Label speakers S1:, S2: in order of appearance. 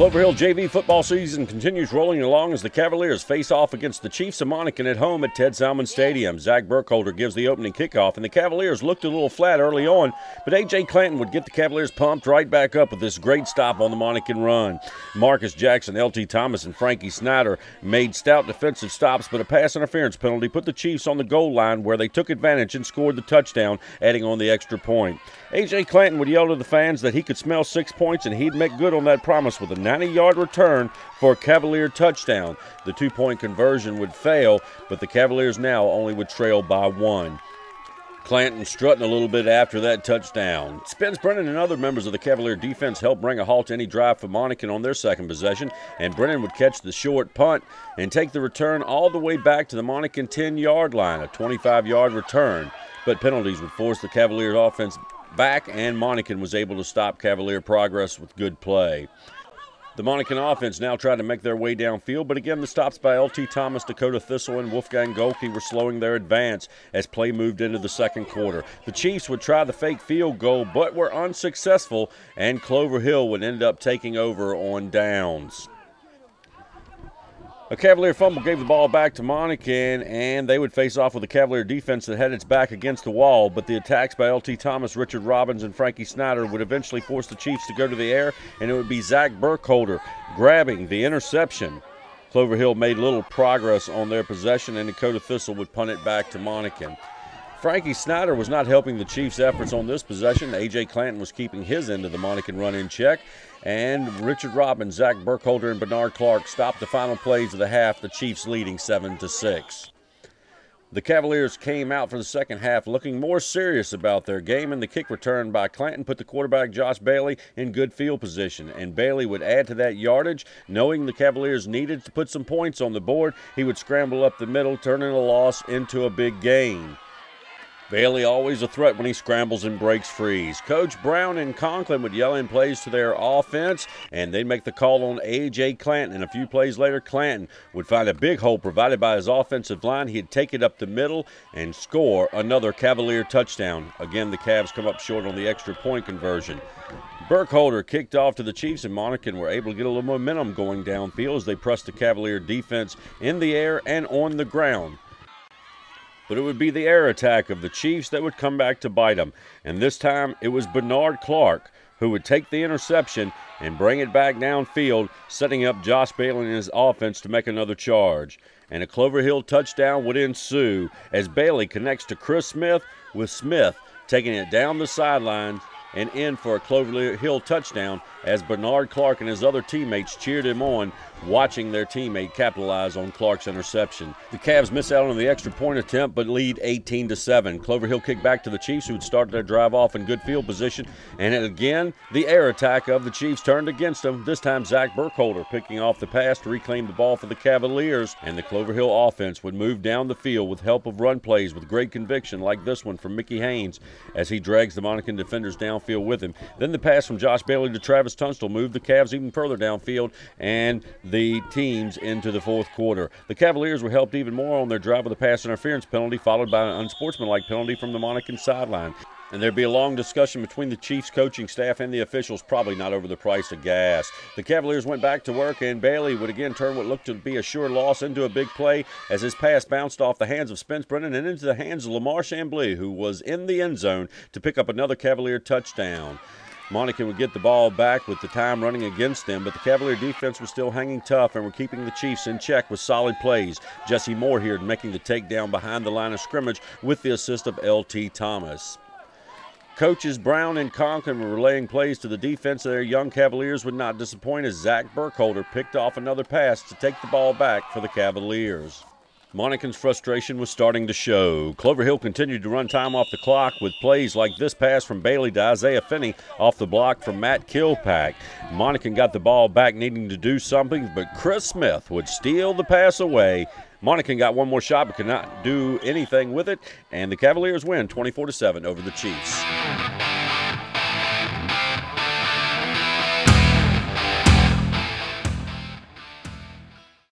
S1: Clover Hill JV football season continues rolling along as the Cavaliers face off against the Chiefs of Monacan at home at Ted Salmon Stadium. Zach Burkholder gives the opening kickoff, and the Cavaliers looked a little flat early on, but A.J. Clanton would get the Cavaliers pumped right back up with this great stop on the Monacan run. Marcus Jackson, L.T. Thomas, and Frankie Snyder made stout defensive stops, but a pass interference penalty put the Chiefs on the goal line where they took advantage and scored the touchdown, adding on the extra point. A.J. Clanton would yell to the fans that he could smell six points and he'd make good on that promise with a 90 yard return for a Cavalier touchdown. The two point conversion would fail, but the Cavaliers now only would trail by one. Clanton strutting a little bit after that touchdown. Spence Brennan and other members of the Cavalier defense helped bring a halt to any drive for Monacan on their second possession, and Brennan would catch the short punt and take the return all the way back to the Monacan 10 yard line, a 25 yard return. But penalties would force the Cavaliers offense back, and Monacan was able to stop Cavalier progress with good play. The Monacan offense now trying to make their way downfield, but again, the stops by LT Thomas, Dakota Thistle, and Wolfgang Golke were slowing their advance as play moved into the second quarter. The Chiefs would try the fake field goal, but were unsuccessful, and Clover Hill would end up taking over on downs. A Cavalier fumble gave the ball back to Monacan, and they would face off with a Cavalier defense that had its back against the wall. But the attacks by LT Thomas, Richard Robbins, and Frankie Snyder would eventually force the Chiefs to go to the air, and it would be Zach Burkholder grabbing the interception. Clover Hill made little progress on their possession, and Dakota Thistle would punt it back to Monacan. Frankie Snyder was not helping the Chiefs' efforts on this possession. A.J. Clanton was keeping his end of the Monacan run in check. And Richard Robbins, Zach Burkholder, and Bernard Clark stopped the final plays of the half, the Chiefs leading 7 to 6. The Cavaliers came out for the second half looking more serious about their game, and the kick return by Clanton put the quarterback Josh Bailey in good field position. And Bailey would add to that yardage, knowing the Cavaliers needed to put some points on the board. He would scramble up the middle, turning a loss into a big gain. Bailey always a threat when he scrambles and breaks frees. Coach Brown and Conklin would yell in plays to their offense, and they'd make the call on A.J. Clanton. And a few plays later, Clanton would find a big hole provided by his offensive line. He'd take it up the middle and score another Cavalier touchdown. Again, the Cavs come up short on the extra point conversion. Burkholder kicked off to the Chiefs, and Monacan were able to get a little momentum going downfield as they pressed the Cavalier defense in the air and on the ground but it would be the air attack of the Chiefs that would come back to bite them. And this time it was Bernard Clark who would take the interception and bring it back downfield, setting up Josh Bailey and his offense to make another charge. And a Clover Hill touchdown would ensue as Bailey connects to Chris Smith with Smith taking it down the sideline and in for a Clover Hill touchdown as Bernard Clark and his other teammates cheered him on, watching their teammate capitalize on Clark's interception. The Cavs miss out on the extra point attempt but lead 18 to 7. Clover Hill kicked back to the Chiefs who had started their drive off in good field position, and again the air attack of the Chiefs turned against them. This time Zach Burkholder picking off the pass to reclaim the ball for the Cavaliers, and the Clover Hill offense would move down the field with help of run plays with great conviction like this one from Mickey Haynes as he drags the Monacan defenders downfield with him. Then the pass from Josh Bailey to Travis Tunstall moved the Cavs even further downfield and the teams into the fourth quarter. The Cavaliers were helped even more on their drive with a pass interference penalty, followed by an unsportsmanlike penalty from the Monacan sideline. And there'd be a long discussion between the Chiefs coaching staff and the officials, probably not over the price of gas. The Cavaliers went back to work, and Bailey would again turn what looked to be a sure loss into a big play as his pass bounced off the hands of Spence Brennan and into the hands of Lamar Chambly, who was in the end zone to pick up another Cavalier touchdown. Monacan would get the ball back with the time running against them, but the Cavalier defense was still hanging tough and were keeping the Chiefs in check with solid plays. Jesse Moore here making the takedown behind the line of scrimmage with the assist of L.T. Thomas. Coaches Brown and Conklin were relaying plays to the defense. Their young Cavaliers would not disappoint as Zach Burkholder picked off another pass to take the ball back for the Cavaliers. Monacan's frustration was starting to show. Clover Hill continued to run time off the clock with plays like this pass from Bailey to Isaiah Finney off the block from Matt Kilpack. Monacan got the ball back needing to do something, but Chris Smith would steal the pass away. Monacan got one more shot but could not do anything with it, and the Cavaliers win 24 7 over the Chiefs.